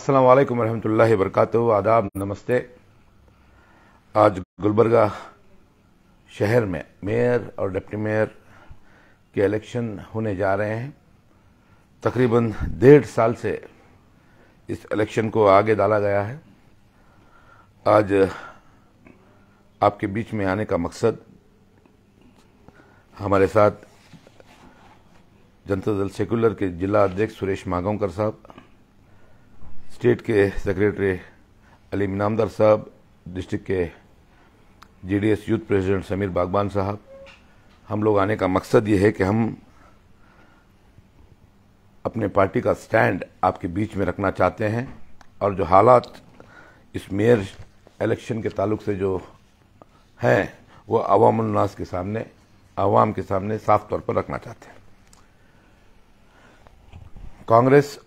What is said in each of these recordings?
अस्सलाम वालेकुम रहमतुल्लाहि वबरकातुहू आदाब नमस्ते आज गुलबर्गा शहर में मेयर और डिप्टी मेयर के इलेक्शन होने जा रहे हैं। तकरीबन डेढ़ साल से इस इलेक्शन को आगे डाला गया है। आज आपके बीच में आने का मकसद हमारे साथ जनता दल सेकुलर के जिला अध्यक्ष सुरेश मागांवकर साहब स्टेट के सेक्रेटरी अलीम इनामदार साहब, डिस्ट्रिक्ट के JDS youth president Sameer Bagban साहब। हम लोग आने का मकसद ये है कि हम अपने पार्टी का स्टैंड आपके बीच में रखना चाहते हैं और जो हालात इस मेयर इलेक्शन के ताल्लुक से जो हैं, वो अवामनास के सामने, आवाम के सामने साफ़ तौर पर रखना चाहते हैं। कांग्रेस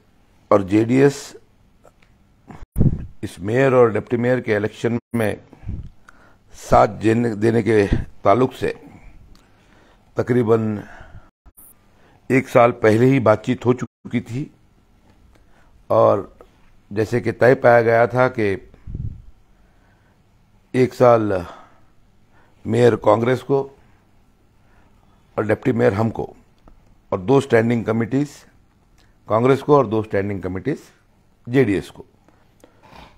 और जेडीएस इस मेयर और डिप्टी मेयर के इलेक्शन में साथ देने के ताल्लुक से तकरीबन एक साल पहले ही बातचीत हो चुकी थी और जैसे कि तय पाया गया था कि एक साल मेयर कांग्रेस को और डिप्टी मेयर हमको और दो स्टैंडिंग कमिटीज कांग्रेस को और दो स्टैंडिंग कमिटीज जेडीएस को।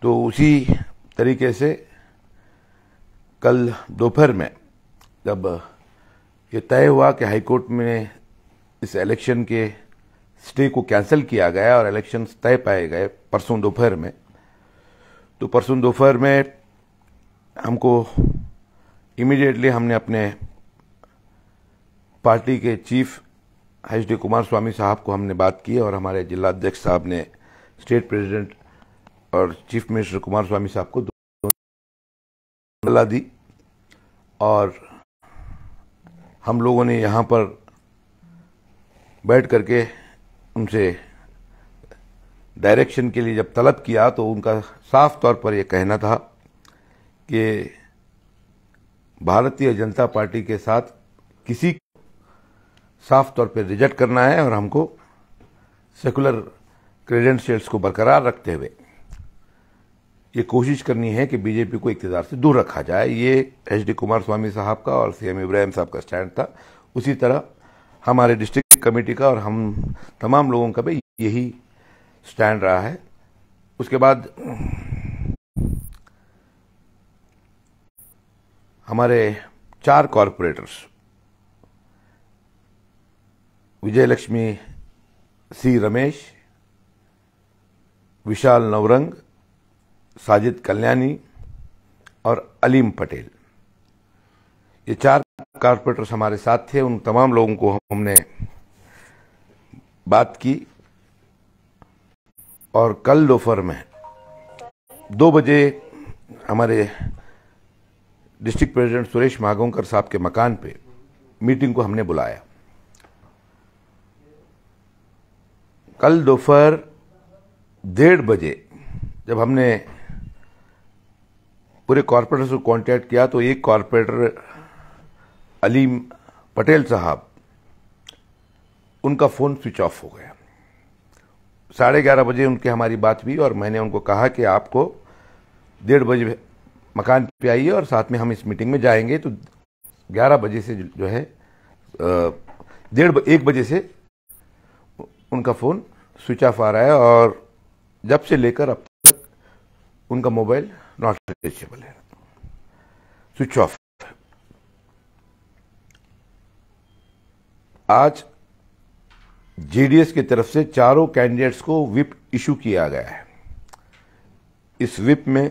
तो उसी तरीके से कल दोपहर में जब ये तय हुआ कि हाईकोर्ट में इस इलेक्शन के स्टे को कैंसिल किया गया और इलेक्शन तय पाए गए परसों दोपहर में तो परसों दोपहर में हमको इमीडिएटली हमने अपने पार्टी के chief H D Kumaraswamy साहब को हमने बात की और हमारे जिला अध्यक्ष साहब ने स्टेट प्रेसिडेंट और चीफ मिनिस्टर कुमार स्वामी साहब को सलाह दी और हम लोगों ने यहाँ पर बैठ करके उनसे डायरेक्शन के लिए जब तलब किया तो उनका साफ़ तौर पर यह कहना था कि भारतीय जनता पार्टी के साथ किसी को साफ़ तौर पर रिजेक्ट करना है और हमको सेकुलर क्रेडेंशियल्स को बरकरार रखते हुए ये कोशिश करनी है कि बीजेपी को इकतदार से दूर रखा जाए। ये एच डी कुमार स्वामी साहब का और सीएम इब्राहिम साहब का स्टैंड था। उसी तरह हमारे डिस्ट्रिक्ट कमेटी का और हम तमाम लोगों का भी यही स्टैंड रहा है। उसके बाद हमारे चार कॉरपोरेटर्स विजय लक्ष्मी सी रमेश, विशाल नवरंग साजिद कल्याणी और अलीम पटेल। ये चार कारपोरेटर्स हमारे साथ थे, उन तमाम लोगों को हमने बात की और कल दोपहर में दो बजे हमारे डिस्ट्रिक्ट प्रेसिडेंट सुरेश मागोंकर साहब के मकान पे मीटिंग को हमने बुलाया। कल दोपहर डेढ़ बजे जब हमने पूरे कॉरपोरेटर्स को कांटेक्ट किया तो एक कॉरपोरेटर अलीम पटेल साहब, उनका फ़ोन स्विच ऑफ़ हो गया। साढ़े ग्यारह बजे उनकी हमारी बात हुई और मैंने उनको कहा कि आपको डेढ़ बजे मकान पे आइए और साथ में हम इस मीटिंग में जाएँगे। तो ग्यारह बजे से जो है डेढ़ एक बजे से उनका फ़ोन स्विच ऑफ़ आ रहा है और जब से लेकर अब तक उनका मोबाइल नॉट रीचेबल है स्विच ऑफ़ आज जेडीएस की तरफ़ से चारों कैंडिडेट्स को विप इशू किया गया है। इस विप में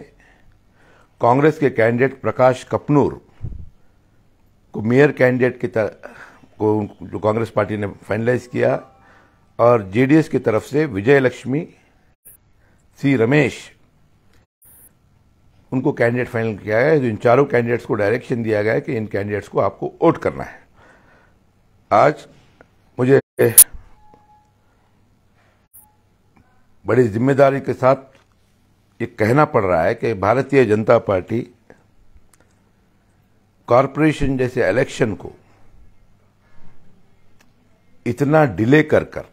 कांग्रेस के कैंडिडेट प्रकाश कपनूर को मेयर कैंडिडेट की तरह को जो कांग्रेस पार्टी ने फाइनलाइज किया और जेडीएस की तरफ़ से विजय लक्ष्मी सी रमेश उनको कैंडिडेट फाइनल किया गया है तो इन चारों कैंडिडेट्स को डायरेक्शन दिया गया है कि इन कैंडिडेट्स को आपको वोट करना है। आज मुझे बड़ी ज़िम्मेदारी के साथ ये कहना पड़ रहा है कि भारतीय जनता पार्टी कॉरपोरेशन जैसे इलेक्शन को इतना डिले कर कर,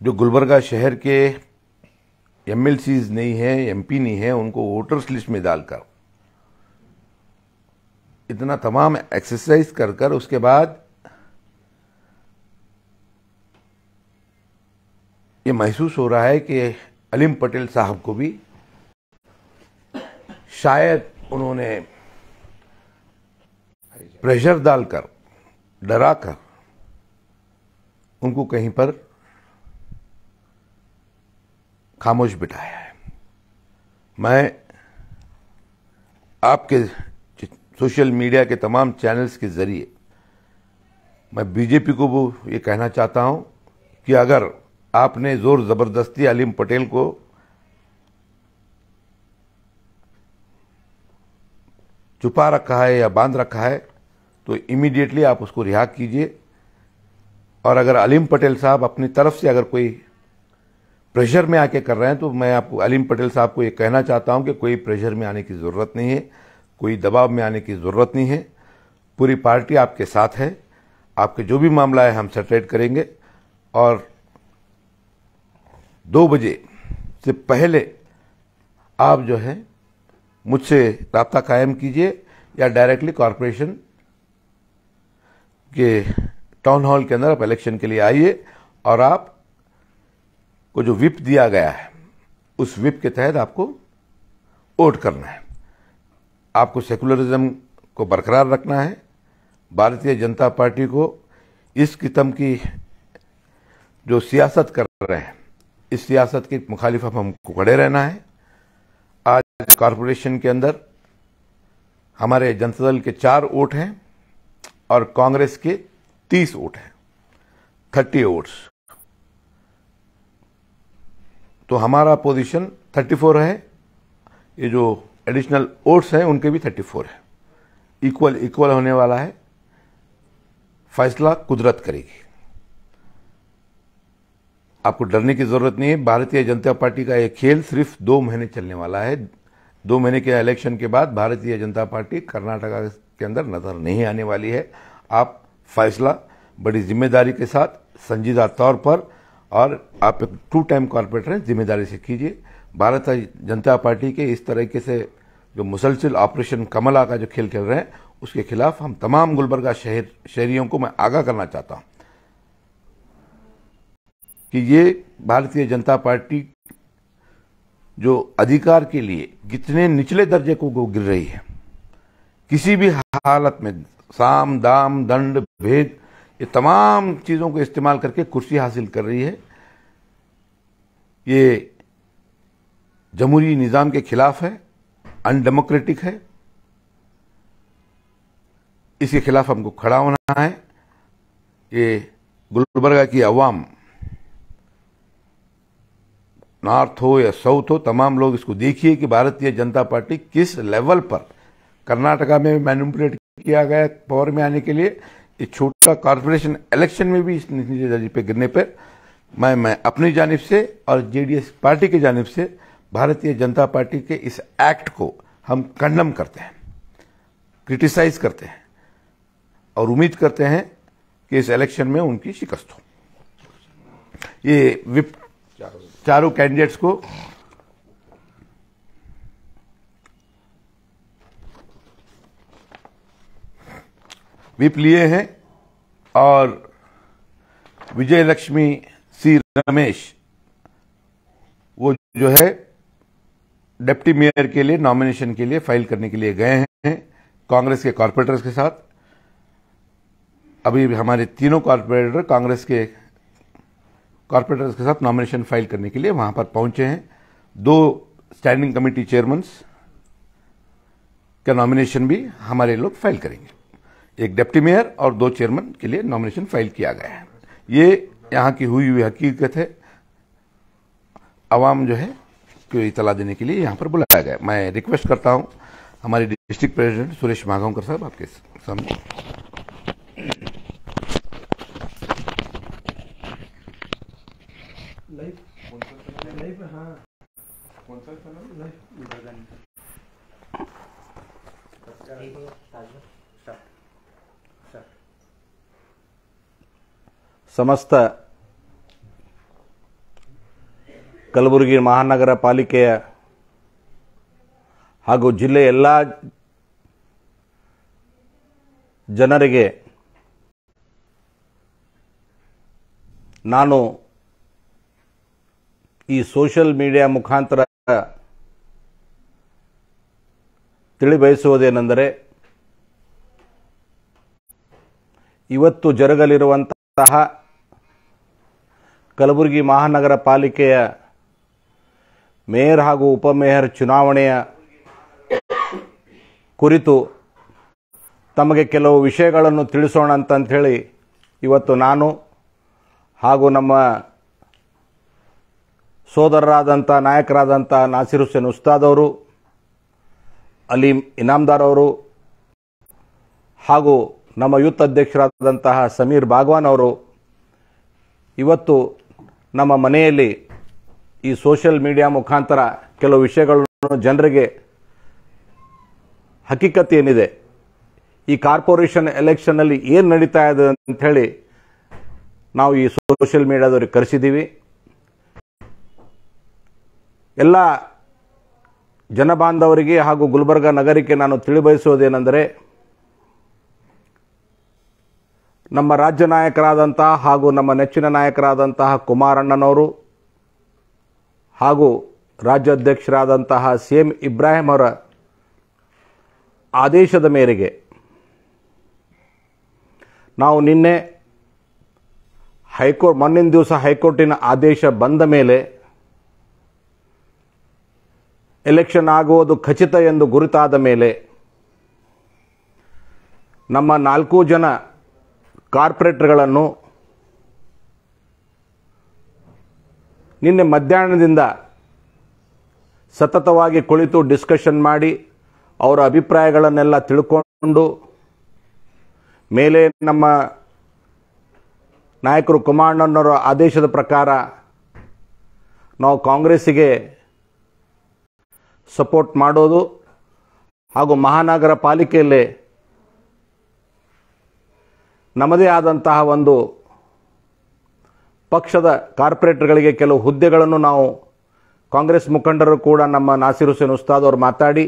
जो गुलबर्गा शहर के एमएलसीज नहीं है एमपी नहीं है, उनको वोटर्स लिस्ट में डालकर। इतना तमाम एक्सरसाइज कर कर उसके बाद ये महसूस हो रहा है कि अलीम पटेल साहब को भी शायद उन्होंने प्रेशर डालकर, डराकर उनको कहीं पर खामोश बिठाया है। मैं आपके सोशल मीडिया के तमाम चैनल्स के ज़रिए, मैं बीजेपी को वो ये कहना चाहता हूँ कि अगर आपने ज़ोर ज़बरदस्ती अलीम पटेल को छुपा रखा है या बाँध रखा है तो इमीडिएटली आप उसको रिहा कीजिए। और अगर अलीम पटेल साहब अपनी तरफ़ से अगर कोई प्रेशर में आके कर रहे हैं तो मैं आपको, अलीम पटेल साहब को ये कहना चाहता हूँ कि कोई प्रेशर में आने की ज़रूरत नहीं है, कोई दबाव में आने की ज़रूरत नहीं है। पूरी पार्टी आपके साथ है, आपके जो भी मामला है हम सेटरेट करेंगे। और दो बजे से पहले आप जो है मुझसे रबता कायम कीजिए या डायरेक्टली कॉरपोरेशन के टाउन हॉल के अंदर आप इलेक्शन के लिए आइए और आप को जो विप दिया गया है, उस विप के तहत आपको वोट करना है। आपको सेकुलरिज्म को बरकरार रखना है। भारतीय जनता पार्टी को इस किस्म की जो सियासत कर रहे हैं, इस सियासत के मुखालिफ हमको खड़े रहना है। आज कॉरपोरेशन के अंदर हमारे जनता दल के चार वोट हैं और कांग्रेस के तीस वोट हैं, थर्टी वोट्स। तो हमारा पोजीशन थर्टी फोर है। ये जो एडिशनल वोट्स हैं, उनके भी थर्टी फोर है। इक्वल इक्वल होने वाला है। फैसला कुदरत करेगी। आपको डरने की ज़रूरत नहीं है। भारतीय जनता पार्टी का यह खेल सिर्फ़ दो महीने चलने वाला है। दो महीने के इलेक्शन के बाद भारतीय जनता पार्टी कर्नाटका के अंदर नज़र नहीं आने वाली है। आप फैसला, बड़ी ज़िम्मेदारी के साथ, संजीदा तौर पर और आप एक टू टाइम कॉरपोरेटर हैं, ज़िम्मेदारी से कीजिए। भारतीय जनता पार्टी के इस तरीके से जो मुसलसिल ऑपरेशन कमला का जो खेल खेल रहे हैं, उसके खिलाफ हम तमाम गुलबर्गा शहर, शहरियों को मैं आगाह करना चाहता हूँ कि ये भारतीय जनता पार्टी जो अधिकार के लिए कितने निचले दर्जे को गिर रही है, किसी भी हालत में साम, दाम, दंड, भेद ये तमाम चीज़ों को इस्तेमाल करके कुर्सी हासिल कर रही है। ये जमहूरी निज़ाम के खिलाफ है, अनडेमोक्रेटिक है। इसके खिलाफ हमको खड़ा होना है। ये गुलबर्गा की अवाम, नॉर्थ हो या साउथ हो, तमाम लोग इसको देखिए कि भारतीय जनता पार्टी किस लेवल पर कर्नाटका में मैनिपुलेट किया गया, पावर में आने के लिए ये छोटा कॉरपोरेशन इलेक्शन में भी इस दर्जे पे गिरने पर मैं मैं अपनी जानब से और जेडीएस पार्टी की जानब से भारतीय जनता पार्टी के इस एक्ट को हम कंडम करते हैं, क्रिटिसाइज करते हैं और उम्मीद करते हैं कि इस इलेक्शन में उनकी शिकस्त हो। ये विप चारों कैंडिडेट्स को विप लिए हैं। और विजय लक्ष्मी सी रमेश, वो जो है डिप्टी मेयर के लिए नॉमिनेशन के लिए फ़ाइल करने के लिए गए हैं, कांग्रेस के कॉरपोरेटर्स के साथ। अभी हमारे तीनों कॉरपोरेटर कांग्रेस के कॉरपोरेटर्स के साथ नॉमिनेशन फ़ाइल करने के लिए वहाँ पर पहुँचे हैं। दो स्टैंडिंग कमेटी चेयरमैन का नॉमिनेशन भी हमारे लोग फ़ाइल करेंगे। एक डिप्टी मेयर और दो चेयरमैन के लिए नॉमिनेशन फ़ाइल किया गया है। ये यहाँ की हुई हुई हकीकत है। आवाम जो है, को इतला देने के लिए यहाँ पर बुलाया गया। मैं रिक्वेस्ट करता हूँ, हमारे डिस्ट्रिक्ट प्रेसिडेंट सुरेश माघवकर साहब आपके सामने। ಸಮಸ್ತ ಕಲಬುರಗಿ ಮಹಾನಗರ ಪಾಲಿಕೆಯ ಹಾಗೂ ಜಿಲ್ಲೆಯ ಎಲ್ಲ ಜನರಿಗೆ ನಾನು ಈ ಸೋಷಿಯಲ್ ಮೀಡಿಯಾ ಮುಖಾಂತರ ತಿಳಿಬಯಸುವುದೇನೆಂದರೆ, ಇವತ್ತು ಜರುಗಲಿರುವಂತಹ ಕಲಬುರಗಿ ಮಹಾನಗರ ಪಾಲಿಕೆಯ ಮೇಯರ್ ಹಾಗೂ ಉಪಮೇಯರ್ ಚುನಾವಣೆಯ ಕುರಿತು ತಮಗೆ ಕೆಲವು ವಿಷಯಗಳನ್ನು ತಿಳಿಸೋಣ ಅಂತಂಥೇಳಿ ಇವತ್ತು ನಾನು ಹಾಗೂ ನಮ್ಮ ಸೋದರರಾದಂಥ ನಾಯಕರಾದಂಥ ನಾಸಿರ್ ಹುಸೇನ್ ಉಸ್ತಾದ್ ಅವರು, ಅಲೀಂ ಇನಾಮ್ದಾರ್ ಅವರು ಹಾಗೂ ನಮ್ಮ ಯೂತ್ ಅಧ್ಯಕ್ಷರಾದಂತಹ ಸಮೀರ್ ಬಾಗ್ವಾನ್ ಅವರು ಇವತ್ತು ನಮ್ಮ ಮನೆಯಲ್ಲಿ ಈ ಸೋಷಿಯಲ್ ಮೀಡಿಯಾ ಮುಖಾಂತರ ಕೆಲವು ವಿಷಯಗಳನ್ನು ಜನರಿಗೆ ಹಕೀಕತ್ ಏನಿದೆ? ಈ ಕಾರ್ಪೊರೇಷನ್ ಎಲೆಕ್ಷನ್ನಲ್ಲಿ ಏನು ನಡೀತಾ ಇದೆ ಅಂತ ಹೇಳಿ ನಾವು ಈ ಸೋಷಿಯಲ್ ಮೀಡಿಯಾದವ್ರಿಗೆ ಕರೆಸಿದ್ದೀವಿ ಎಲ್ಲ ಜನಬಾಂಧವರಿಗೆ ಹಾಗೂ ಗುಲ್ಬರ್ಗ ನಗರಕ್ಕೆ ನಾನು ತಿಳಿಬಯಸುವುದೇನೆಂದರೆ ನಮ್ಮ ರಾಜ್ಯ ನಾಯಕರಾದಂತಹ ಹಾಗೂ ನಮ್ಮ ನೆಚ್ಚಿನ ನಾಯಕರಾದಂತಹ ಕುಮಾರಣ್ಣನವರು ಹಾಗೂ ರಾಜ್ಯಾಧ್ಯಕ್ಷರಾದಂತಹ ಸಿ ಎಂ ಇಬ್ರಾಹಿಂ ಅವರ ಆದೇಶದ ಮೇರೆಗೆ ನಾವು ನಿನ್ನೆ ಹೈಕೋರ್ಟ್, ಮೊನ್ನಿನ ದಿವಸ ಹೈಕೋರ್ಟಿನ ಆದೇಶ ಬಂದ ಮೇಲೆ ಎಲೆಕ್ಷನ್ ಆಗುವುದು ಖಚಿತ ಎಂದು ಗುರುತಾದ ಮೇಲೆ ನಮ್ಮ ನಾಲ್ಕು ಜನ ಕಾರ್ಪೊರೇಟರ್ಗಳನ್ನು ನಿನ್ನೆ ಮಧ್ಯಾಹ್ನದಿಂದ ಸತತವಾಗಿ ಕುಳಿತು ಡಿಸ್ಕಷನ್ ಮಾಡಿ ಅವರ ಅಭಿಪ್ರಾಯಗಳನ್ನೆಲ್ಲ ತಿಳ್ಕೊಂಡು ಮೇಲೆ ನಮ್ಮ ನಾಯಕರು ಕುಮಾರಣ್ಣನವರ ಆದೇಶದ ಪ್ರಕಾರ ನಾವು ಕಾಂಗ್ರೆಸ್ಸಿಗೆ ಸಪೋರ್ಟ್ ಮಾಡೋದು ಹಾಗೂ ಮಹಾನಗರ ಪಾಲಿಕೆಯಲ್ಲಿ ನಮ್ಮದೇ ಆದಂತಹ ಒಂದು ಪಕ್ಷದ ಕಾರ್ಪೊರೇಟರ್ಗಳಿಗೆ ಕೆಲವು ಹುದ್ದೆಗಳನ್ನು ನಾವು ಕಾಂಗ್ರೆಸ್ ಮುಖಂಡರು ಕೂಡ ನಮ್ಮ ನಾಸಿರ್ ಹುಸೇನ್ ಉಸ್ತಾದ್ ಅವರು ಮಾತಾಡಿ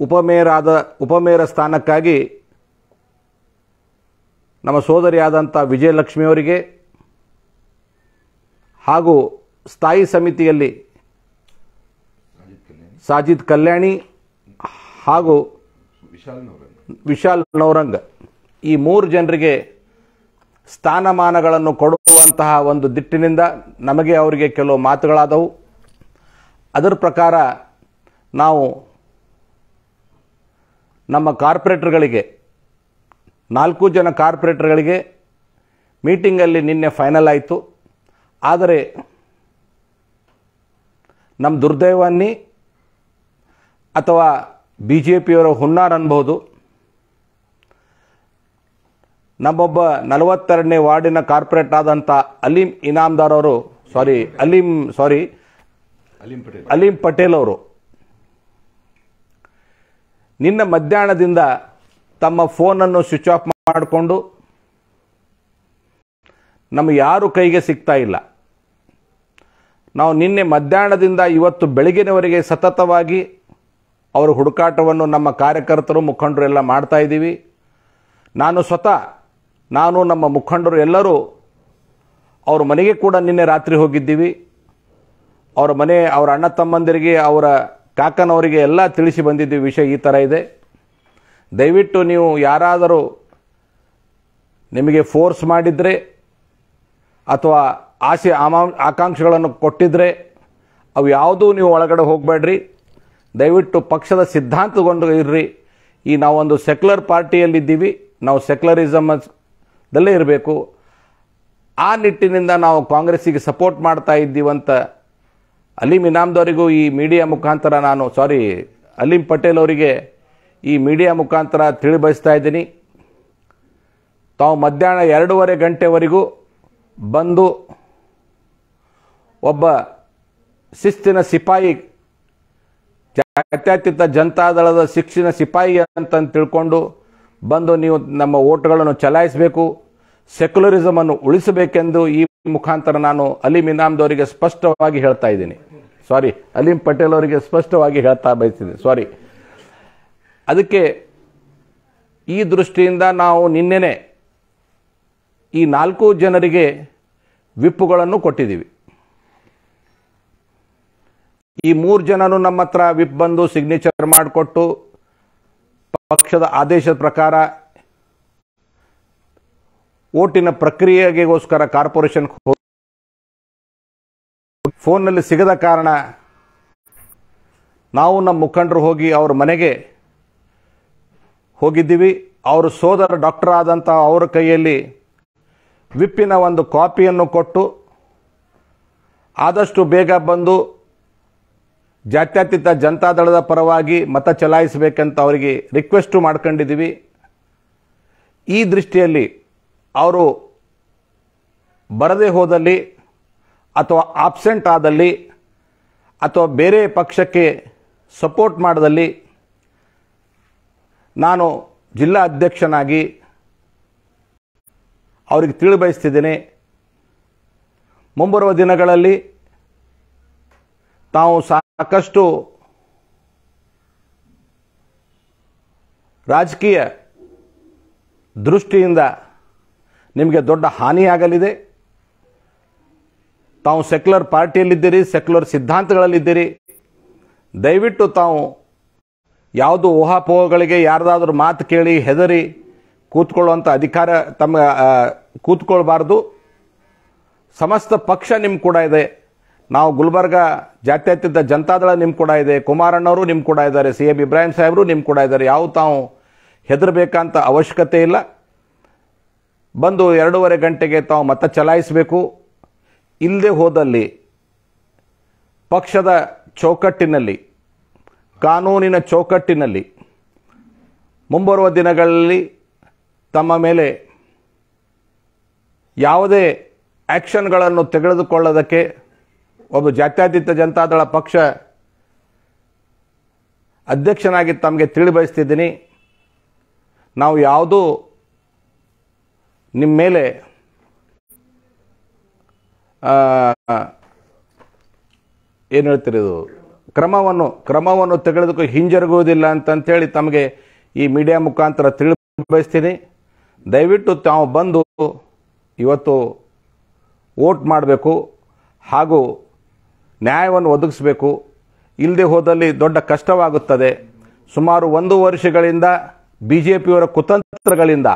ಉಪಮೇಯರ್ ಆದ ಉಪಮೇಯರ ಸ್ಥಾನಕ್ಕಾಗಿ ನಮ್ಮ ಸೋದರಿಯಾದಂಥ ವಿಜಯಲಕ್ಷ್ಮಿಯವರಿಗೆ ಹಾಗೂ ಸ್ಥಾಯಿ ಸಮಿತಿಯಲ್ಲಿ ಸಾಜಿದ್ ಕಲ್ಯಾಣಿ ಹಾಗೂ ವಿಶಾಲ್ ನವರಂಗ್. ಈ ಮೂರು ಜನರಿಗೆ ಸ್ಥಾನಮಾನಗಳನ್ನು ಕೊಡುವಂತಹ ಒಂದು ದಿಟ್ಟಿನಿಂದ ನಮಗೆ ಅವರಿಗೆ ಕೆಲವು ಮಾತುಗಳಾದವು. ಅದರ ಪ್ರಕಾರ ನಾವು ನಮ್ಮ ಕಾರ್ಪೊರೇಟರ್ಗಳಿಗೆ, ನಾಲ್ಕು ಜನ ಕಾರ್ಪೊರೇಟರ್ಗಳಿಗೆ ಮೀಟಿಂಗಲ್ಲಿ ನಿನ್ನೆ ಫೈನಲ್ ಆಯಿತು. ಆದರೆ ನಮ್ಮ ದುರ್ದೈವಾನ್ನಿ ಅಥವಾ ಬಿ ಜೆ ಪಿಯವರ ಹುನ್ನಾರ್ ಅನ್ಬೋದು ನಮ್ಮೊಬ್ಬ ನಲವತ್ತೆರಡನೇ ವಾರ್ಡಿನ ಕಾರ್ಪೊರೇಟ್ ಆದಂಥ ಅಲೀಂ ಇನಾಮ್ದಾರ್ ಅವರು ಸಾರಿ ಅಲೀಂ ಸಾರಿ ಅಲೀಂ ಪಟೇಲ್. ಅಲೀಂ ಪಟೇಲ್ ಅವರು ನಿನ್ನ ಮಧ್ಯಾಹ್ನದಿಂದ ತಮ್ಮ ಫೋನನ್ನು ಸ್ವಿಚ್ ಆಫ್ ಮಾಡಿಕೊಂಡು ನಮ್ಮ ಯಾರು ಕೈಗೆ ಸಿಗ್ತಾ ಇಲ್ಲ. ನಾವು ನಿನ್ನೆ ಮಧ್ಯಾಹ್ನದಿಂದ ಇವತ್ತು ಬೆಳಗಿನವರೆಗೆ ಸತತವಾಗಿ ಅವರ ಹುಡುಕಾಟವನ್ನು ನಮ್ಮ ಕಾರ್ಯಕರ್ತರು ಮುಖಂಡರು ಎಲ್ಲ ಮಾಡ್ತಾ ಇದ್ದೀವಿ. ನಾನು ಸ್ವತಃ ನಾನು, ನಮ್ಮ ಮುಖಂಡರು ಎಲ್ಲರೂ ಅವ್ರ ಮನೆಗೆ ಕೂಡ ನಿನ್ನೆ ರಾತ್ರಿ ಹೋಗಿದ್ದೀವಿ. ಅವರ ಮನೆ, ಅವರ ಅಣ್ಣ ತಮ್ಮಂದಿರಿಗೆ, ಅವರ ಕಾಕನವರಿಗೆ ಎಲ್ಲ ತಿಳಿಸಿ ಬಂದಿದ್ದೀವಿ. ವಿಷಯ ಈ ಥರ ಇದೆ. ದಯವಿಟ್ಟು ನೀವು ಯಾರಾದರೂ ನಿಮಗೆ ಫೋರ್ಸ್ ಮಾಡಿದರೆ ಅಥವಾ ಆಸೆ ಆಮಾ, ಆಕಾಂಕ್ಷೆಗಳನ್ನು ಕೊಟ್ಟಿದ್ದರೆ ಅವು ಯಾವುದೂ ನೀವು ಒಳಗಡೆ ಹೋಗಬೇಡ್ರಿ. ದಯವಿಟ್ಟು ಪಕ್ಷದ ಸಿದ್ಧಾಂತಗೊಂಡು ಇರ್ರಿ. ಈ ನಾವೊಂದು ಸೆಕ್ಯುಲರ್ ಪಾರ್ಟಿಯಲ್ಲಿದ್ದೀವಿ. ನಾವು ಸೆಕ್ಯುಲರಿಸಮ್ ದಲ್ಲೇ ಇರಬೇಕು. ಆ ನಿಟ್ಟಿನಿಂದ ನಾವು ಕಾಂಗ್ರೆಸ್ಸಿಗೆ ಸಪೋರ್ಟ್ ಮಾಡ್ತಾ ಇದ್ದೀವಂತ ಅಲೀಂ ಇನಾಮ್ದವರಿಗೂ ಈ ಮೀಡಿಯಾ ಮುಖಾಂತರ ನಾನು, ಸಾರಿ, ಅಲೀಂ ಪಟೇಲ್ ಅವರಿಗೆ ಈ ಮೀಡಿಯಾ ಮುಖಾಂತರ ತಿಳಿ ಬಯಸ್ತಾ ಇದ್ದೀನಿ. ತಾವು ಮಧ್ಯಾಹ್ನ ಎರಡೂವರೆ ಗಂಟೆವರೆಗೂ ಬಂದು ಒಬ್ಬ ಶಿಸ್ತಿನ ಸಿಪಾಯಿ, ಜಾತ್ಯತೀತ ಜನತಾದಳದ ಶಿಕ್ಷಣ ಸಿಪಾಯಿ ಅಂತಂದು ತಿಳ್ಕೊಂಡು ಬಂದು ನೀವು ನಮ್ಮ ಓಟ್ಗಳನ್ನು ಚಲಾಯಿಸಬೇಕು. ಸೆಕ್ಯುಲರಿಸಮ್ ಅನ್ನು ಉಳಿಸಬೇಕೆಂದು ಈ ಮುಖಾಂತರ ನಾನು ಅಲಿಮ್ ಇನಾಮ್ದವರಿಗೆ ಸ್ಪಷ್ಟವಾಗಿ ಹೇಳ್ತಾ ಇದ್ದೀನಿ. ಸಾರಿ ಅಲಿಂ ಪಟೇಲ್ ಅವರಿಗೆ ಸ್ಪಷ್ಟವಾಗಿ ಹೇಳ್ತಾ ಬಯಸಿದೆ ಸಾರಿ ಅದಕ್ಕೆ ಈ ದೃಷ್ಟಿಯಿಂದ ನಾವು ನಿನ್ನೆನೆ ಈ ನಾಲ್ಕು ಜನರಿಗೆ ವಿಪ್ಪುಗಳನ್ನು ಕೊಟ್ಟಿದ್ದೀವಿ. ಈ ಮೂರು ಜನನು ನಮ್ಮ ಹತ್ರ ವಿಪ್ ಬಂದು ಸಿಗ್ನೇಚರ್ ಮಾಡಿಕೊಟ್ಟು ಪಕ್ಷದ ಆದೇಶದ ಪ್ರಕಾರ ಓಟಿನ ಪ್ರಕ್ರಿಯೆಗೋಸ್ಕರ ಕಾರ್ಪೊರೇಷನ್ ಫೋನ್ನಲ್ಲಿ ಸಿಗದ ಕಾರಣ ನಾವು ನಮ್ಮ ಮುಖಂಡರು ಹೋಗಿ ಅವ್ರ ಮನೆಗೆ ಹೋಗಿದ್ದೀವಿ. ಅವರು ಸೋದರ ಡಾಕ್ಟರ್ ಆದಂಥ ಅವರ ಕೈಯಲ್ಲಿ ವಿಪ್ಪಿನ ಒಂದು ಕಾಪಿಯನ್ನು ಕೊಟ್ಟು ಆದಷ್ಟು ಬೇಗ ಬಂದು ಜಾತ್ಯತೀತ ಜನತಾದಳದ ಪರವಾಗಿ ಮತ ಚಲಾಯಿಸಬೇಕಂತ ಅವರಿಗೆ ರಿಕ್ವೆಸ್ಟು ಮಾಡ್ಕೊಂಡಿದ್ದೀವಿ. ಈ ದೃಷ್ಟಿಯಲ್ಲಿ ಅವರು ಬರದೇ ಹೋದಲ್ಲಿ ಅಥವಾ ಆಬ್ಸೆಂಟ್ ಆದಲ್ಲಿ ಅಥವಾ ಬೇರೆ ಪಕ್ಷಕ್ಕೆ ಸಪೋರ್ಟ್ ಮಾಡದಲ್ಲಿ ನಾನು ಜಿಲ್ಲಾ ಅಧ್ಯಕ್ಷನಾಗಿ ಅವರಿಗೆ ತಿಳಿಬಯಸ್ತಿದ್ದೇನೆ ಮುಂಬರುವ ದಿನಗಳಲ್ಲಿ ತಾವು ಸಾಕಷ್ಟು ರಾಜಕೀಯ ದೃಷ್ಟಿಯಿಂದ ನಿಮಗೆ ದೊಡ್ಡ ಹಾನಿಯಾಗಲಿದೆ. ತಾವು ಸೆಕ್ಯುಲರ್ ಪಾರ್ಟಿಯಲ್ಲಿದ್ದೀರಿ, ಸೆಕ್ಯುಲರ್ ಸಿದ್ಧಾಂತಗಳಲ್ಲಿದ್ದೀರಿ. ದಯವಿಟ್ಟು ತಾವು ಯಾವುದು ಊಹಾಪೋಹಗಳಿಗೆ ಯಾರ್ದಾದ್ರೂ ಮಾತು ಕೇಳಿ ಹೆದರಿ ಕೂತ್ಕೊಳ್ಳುವಂಥ ಅಧಿಕಾರ ತಮ್ಮ ಕೂತ್ಕೊಳ್ಬಾರ್ದು. ಸಮಸ್ತ ಪಕ್ಷ ನಿಮ್ಮ ಕೂಡ ಇದೆ. ನಾವು ಗುಲ್ಬರ್ಗ ಜಾತ್ಯತೀತ ಜನತಾದಳ ನಿಮ್ಮ ಕೂಡ ಇದೆ. ಕುಮಾರಣ್ಣವರು ನಿಮ್ಮ ಕೂಡ ಇದ್ದಾರೆ. ಸಿ ಎಂ ಇಬ್ರಾಹಿಂ ಸಾಹೇಬರು ನಿಮ್ಮ ಕೂಡ ಇದ್ದಾರೆ. ಯಾವ ತಾವು ಹೆದರಬೇಕಂತ ಅವಶ್ಯಕತೆ ಇಲ್ಲ. ಬಂದು ಎರಡೂವರೆ ಗಂಟೆಗೆ ತಾವು ಮತ ಚಲಾಯಿಸಬೇಕು. ಇಲ್ಲದೆ ಹೋದಲ್ಲಿ ಪಕ್ಷದ ಚೌಕಟ್ಟಿನಲ್ಲಿ, ಕಾನೂನಿನ ಚೌಕಟ್ಟಿನಲ್ಲಿ ಮುಂಬರುವ ದಿನಗಳಲ್ಲಿ ತಮ್ಮ ಮೇಲೆ ಯಾವುದೇ ಆ್ಯಕ್ಷನ್ಗಳನ್ನು ತೆಗೆದುಕೊಳ್ಳೋದಕ್ಕೆ ಒಬ್ಬ ಜಾತ್ಯತೀತ ಜನತಾದಳ ಪಕ್ಷ ಅಧ್ಯಕ್ಷನಾಗಿ ತಮಗೆ ತಿಳಿಬಯಸ್ತಿದ್ದೀನಿ. ನಾವು ಯಾವುದೂ ನಿಮ್ಮ ಮೇಲೆ ಏನು ಹೇಳ್ತೀರಿ ಇದು? ಕ್ರಮವನ್ನು ಕ್ರಮವನ್ನು ತೆಗೆದುಕೊ ಹಿಂಜರುಗುವುದಿಲ್ಲ ಅಂತಂಥೇಳಿ ತಮಗೆ ಈ ಮೀಡಿಯಾ ಮುಖಾಂತರ ತಿಳಿ ಬಯಸ್ತೀನಿ. ದಯವಿಟ್ಟು ತಾವು ಬಂದು ಇವತ್ತು ವೋಟ್ ಮಾಡಬೇಕು ಹಾಗೂ ನ್ಯಾಯವನ್ನು ಒದಗಿಸಬೇಕು. ಇಲ್ಲದೆ ಹೋದಲ್ಲಿ ದೊಡ್ಡ ಕಷ್ಟವಾಗುತ್ತದೆ. ಸುಮಾರು ಒಂದು ವರ್ಷಗಳಿಂದ ಬಿ ಜೆ ಪಿಯವರ ಕುತಂತ್ರಗಳಿಂದ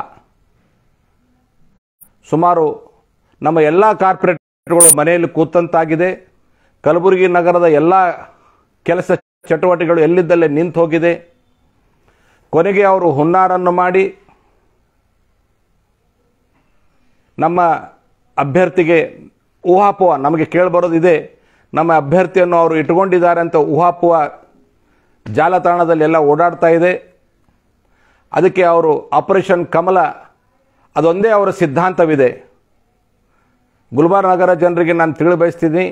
ಸುಮಾರು ನಮ್ಮ ಎಲ್ಲ ಕಾರ್ಪೊರೇಟ್ಗಳು ಮನೆಯಲ್ಲಿ ಕೂತಂತಾಗಿದೆ. ಕಲಬುರಗಿ ನಗರದ ಎಲ್ಲ ಕೆಲಸ ಚಟುವಟಿಕೆಗಳು ಎಲ್ಲಿದ್ದಲ್ಲೇ ನಿಂತು ಹೋಗಿದೆ. ಕೊನೆಗೆ ಅವರು ಹುನ್ನಾರನ್ನು ಮಾಡಿ ನಮ್ಮ ಅಭ್ಯರ್ಥಿಗೆ ಊಹಾಪೋಹ ನಮಗೆ ಕೇಳಿಬರೋದಿದೆ. ನಮ್ಮ ಅಭ್ಯರ್ಥಿಯನ್ನು ಅವರು ಇಟ್ಕೊಂಡಿದ್ದಾರೆ ಅಂತ ಊಹಾಪೋಹ ಜಾಲತಾಣದಲ್ಲಿ ಎಲ್ಲ ಓಡಾಡ್ತಾ ಇದೆ. ಅದಕ್ಕೆ ಅವರು ಆಪರೇಷನ್ ಕಮಲ ಅದೊಂದೇ ಅವರ ಸಿದ್ಧಾಂತವಿದೆ. ಗುಲ್ಬಾರ್ ನಗರ ಜನರಿಗೆ ನಾನು ತಿಳಿಬಯಸ್ತೀನಿ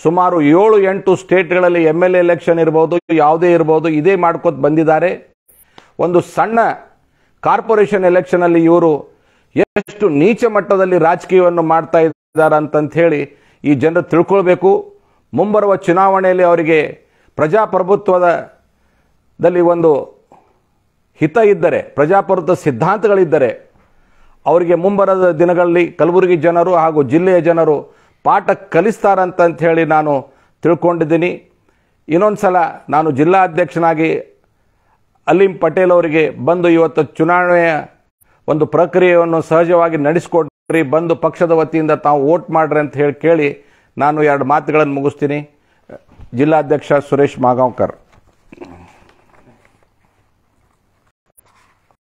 ಸುಮಾರು ಏಳು ಎಂಟು ಸ್ಟೇಟ್ಗಳಲ್ಲಿ ಎಂ ಎಲ್ ಎಲೆಕ್ಷನ್ ಇರ್ಬೋದು, ಯಾವುದೇ ಇರ್ಬೋದು, ಇದೇ ಮಾಡ್ಕೊತ ಬಂದಿದ್ದಾರೆ. ಒಂದು ಸಣ್ಣ ಕಾರ್ಪೊರೇಷನ್ ಎಲೆಕ್ಷನಲ್ಲಿ ಇವರು ಎಷ್ಟು ನೀಚ ಮಟ್ಟದಲ್ಲಿ ರಾಜಕೀಯವನ್ನು ಮಾಡ್ತಾ ಇದ್ದಾರೆ ಅಂತಂತ ಹೇಳಿ ಈ ಜನರು ತಿಳ್ಕೊಳ್ಬೇಕು. ಮುಂಬರುವ ಚುನಾವಣೆಯಲ್ಲಿ ಅವರಿಗೆ ಪ್ರಜಾಪ್ರಭುತ್ವದ ದಲ್ಲಿ ಒಂದು ಹಿತ ಇದ್ದರೆ ಪ್ರಜಾಪ್ರಭುತ್ವ ಸಿದ್ಧಾಂತಗಳಿದ್ದರೆ ಅವರಿಗೆ ಮುಂಬರದ ದಿನಗಳಲ್ಲಿ ಕಲಬುರಗಿ ಜನರು ಹಾಗೂ ಜಿಲ್ಲೆಯ ಜನರು ಪಾಠ ಕಲಿಸ್ತಾರಂತ ಹೇಳಿ ನಾನು ತಿಳ್ಕೊಂಡಿದ್ದೀನಿ. ಇನ್ನೊಂದು ಸಲ ನಾನು ಜಿಲ್ಲಾ ಅಧ್ಯಕ್ಷನಾಗಿ ಅಲೀಂ ಪಟೇಲ್ ಅವರಿಗೆ ಬಂದು ಇವತ್ತು ಚುನಾವಣೆಯ ಒಂದು ಪ್ರಕ್ರಿಯೆಯನ್ನು ಸಹಜವಾಗಿ ನಡೆಸಿಕೊಡ್ರಿ, ಬಂದು ಪಕ್ಷದ ವತಿಯಿಂದ ತಾವು ವೋಟ್ ಮಾಡ್ರಿ ಅಂತ ಹೇಳಿ ಕೇಳಿ ನಾನು ಎರಡು ಮಾತುಗಳನ್ನು ಮುಗಿಸ್ತೀನಿ. ಜಿಲ್ಲಾಧ್ಯಕ್ಷ ಸುರೇಶ್ ಮಾಗಾಂವ್ಕರ್.